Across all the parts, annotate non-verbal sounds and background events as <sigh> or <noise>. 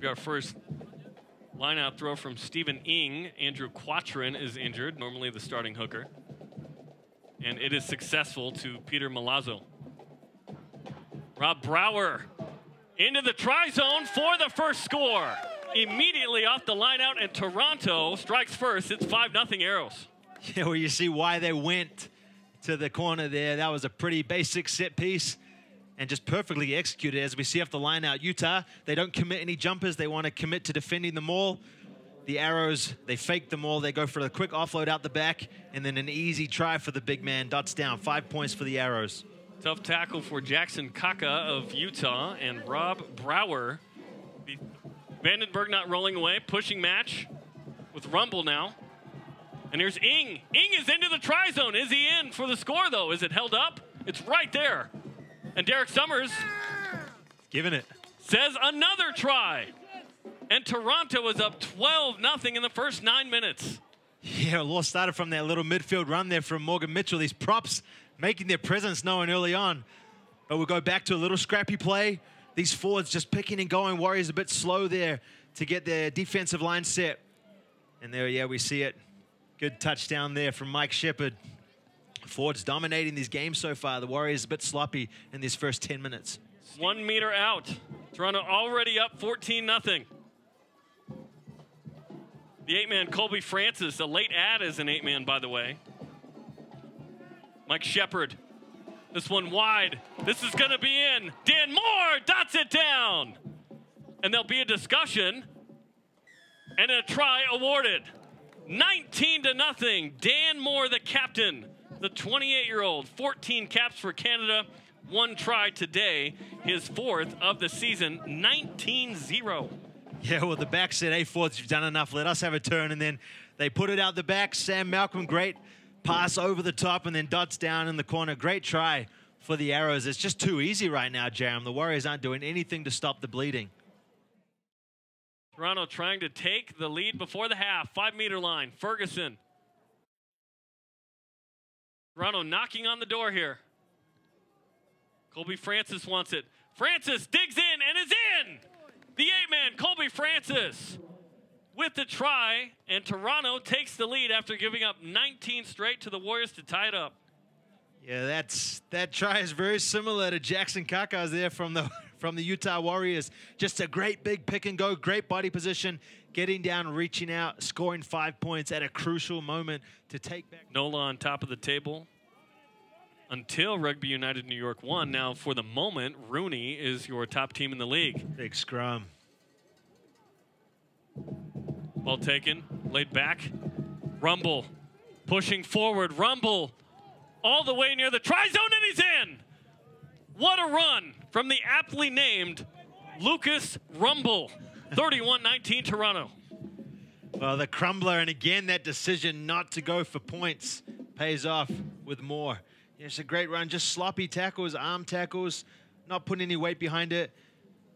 Be our first lineout throw from Stephen Ing. Andrew Quattrin is injured, normally the starting hooker. And it is successful to Peter Milazzo. Rob Brouwer into the try zone for the first score. Immediately off the lineout, and Toronto strikes first. It's 5 0 Arrows. <laughs> Yeah, well, you see why they went to the corner there. That was a pretty basic set piece and just perfectly executed as we see off the line out. Utah, they don't commit any jumpers. They want to commit to defending them all. The arrows, they fake them all. They go for a quick offload out the back and then an easy try for the big man. Dots down. Five points for the arrows. Tough tackle for Jackson Kaka of Utah and Rob Brouwer. Vandenberg not rolling away. Pushing match with Rumball now. And here's Ing. Ing is into the try zone. Is he in for the score, though? Is it held up? It's right there. Derek Summers giving it. Says another try. And Toronto was up 12 0 in the first nine minutes. Yeah, Law started from that little midfield run there from Morgan Mitchell. These props making their presence known early on. But we'll go back to a little scrappy play. These forwards just picking and going. Warriors a bit slow there to get their defensive line set. And there, yeah, we see it. Good touchdown there from Mike Sheppard. Ford's dominating these games so far. The Warriors a bit sloppy in these first 10 minutes. One meter out. Toronto already up 14 nothing. The eight-man Kolby Francis, a late ad as an eight-man, by the way. Mike Sheppard. This one wide. This is going to be in. Dan Moor dots it down. And there'll be a discussion and a try awarded. 19 to nothing. Dan Moor, the captain, the 28 year old, 14 caps for Canada, one try today, his fourth of the season, 19 0. Yeah, well, the back said, hey, Fords, you've done enough. Let us have a turn. And then they put it out the back. Sam Malcolm, great pass over the top and then dots down in the corner. Great try for the Arrows. It's just too easy right now, Jarom. The Warriors aren't doing anything to stop the bleeding. Toronto trying to take the lead before the half. Five meter line. Ferguson. Toronto knocking on the door here. Kolby Francis wants it. Francis digs in and is in. The eight man, Kolby Francis, with the try, and Toronto takes the lead after giving up 19 straight to the Warriors to tie it up. Yeah, that's that try is very similar to Jackson Kaka's there from the <laughs> from the Utah Warriors. Just a great big pick and go, great body position, getting down, reaching out, scoring five points at a crucial moment to take back. Nola on top of the table until Rugby United New York won. Now, for the moment, RUNY is your top team in the league. Big scrum. Ball taken, laid back. Rumball pushing forward. Rumball all the way near the try zone, and he's in. What a run from the aptly named Lucas Rumball. 31-19 Toronto. Well, the crumbler, and again, that decision not to go for points pays off with more. it's a great run. Just sloppy tackles, arm tackles, not putting any weight behind it.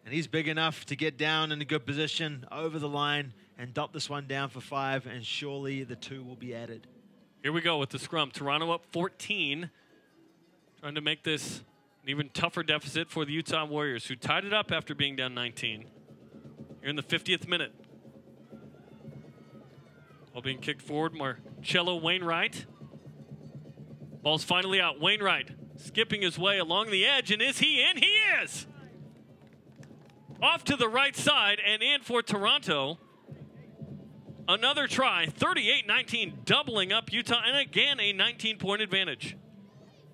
And he's big enough to get down in a good position over the line and dot this one down for five, and surely the two will be added. Here we go with the scrum. Toronto up 14, trying to make this an even tougher deficit for the Utah Warriors, who tied it up after being down 19. Here in the 50th minute. Ball being kicked forward, Marcello Wainwright. Ball's finally out. Wainwright skipping his way along the edge, and is he in? He is! Off to the right side and in for Toronto. Another try, 38-19, doubling up Utah, and again a 19-point advantage.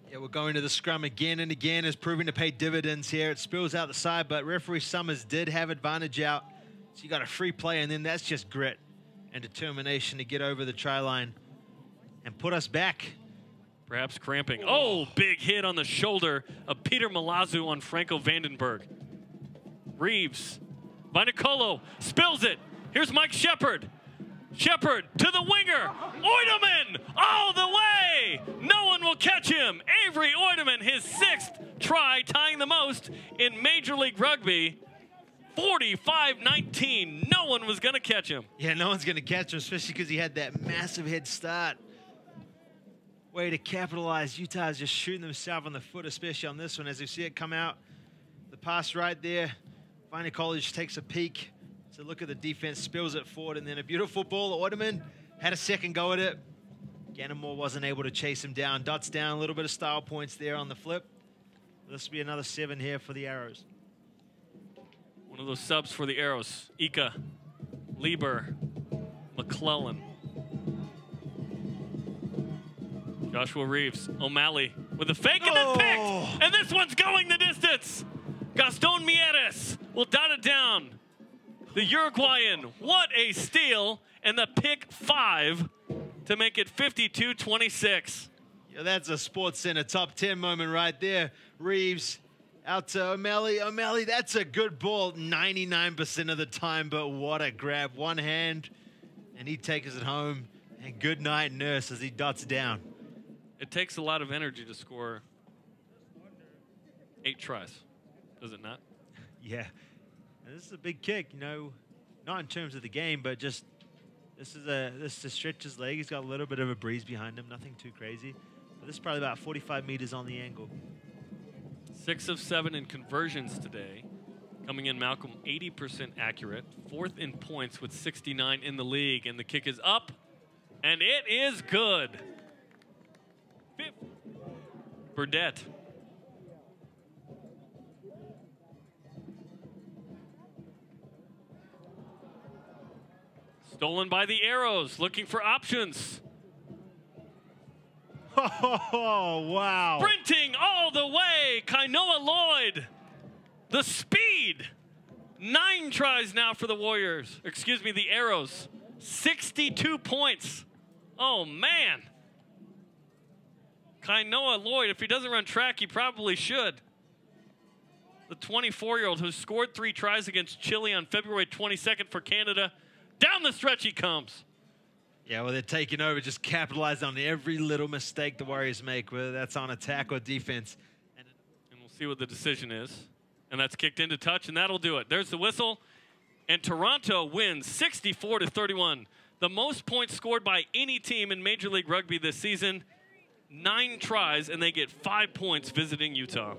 Yeah, we're going to the scrum again and again is proving to pay dividends here. It spills out the side, but referee Summers did have advantage out. So you got a free play, and then that's just grit and determination to get over the try line and put us back. Perhaps cramping. Oh, big hit on the shoulder of Peter Milazzo on Franco Vandenberg. Reeves. Vainikolo spills it. Here's Mike Sheppard. Sheppard to the winger. Oitomen all the way. No one will catch him. Avery Oitomen, his sixth try, tying the most in Major League Rugby. 45-19. No one was going to catch him. Yeah, no one's going to catch him, especially because he had that massive head start. Way to capitalize. Utah's just shooting themselves on the foot, especially on this one. As you see it come out, the pass right there. Vainikolo takes a peek So look at the defense, spills it forward, and then a beautiful ball. Oitomen had a second go at it. Ganamore wasn't able to chase him down. Dots down, a little bit of style points there on the flip. This will be another seven here for the Arrows. One of those subs for the Arrows. Ika, Lieber, McClellan. Joshua Reeves, O'Malley with a fake and then Oh. picked. And this one's going the distance. Gaston Mieres will dot it down. The Uruguayan, what a steal. And the pick five to make it 52 26. Yeah, that's a Sports Center top 10 moment right there. Reeves out to O'Malley. O'Malley, that's a good ball 99% of the time, but what a grab. One hand, and he takes it home. And good night, Nurse, as he dots down. It takes a lot of energy to score eight tries, does it not? <laughs> Yeah. And this is a big kick, you know, not in terms of the game, but just this is a this is to stretch his leg. He's got a little bit of a breeze behind him, nothing too crazy. But this is probably about 45 meters on the angle. Six of seven in conversions today. Coming in, Malcolm, 80% accurate. Fourth in points with 69 in the league. And the kick is up, and it is good. Fifth. Burdette. Stolen by the Arrows, looking for options. Oh, wow. Sprinting all the way, Kainoa Lloyd. The speed. Nine tries now for the Warriors. Excuse me, the Arrows. 62 points. Oh, man. Kainoa Lloyd, if he doesn't run track, he probably should. The 24 year old who scored three tries against Chile on February 22nd for Canada. Down the stretch he comes. Yeah, well, they're taking over, just capitalizing on every little mistake the Warriors make, whether that's on attack or defense. And and we'll see what the decision is. And that's kicked into touch, and that'll do it. There's the whistle, and Toronto wins 64 to 31. The most points scored by any team in Major League Rugby this season. Nine tries, and they get five points visiting Utah.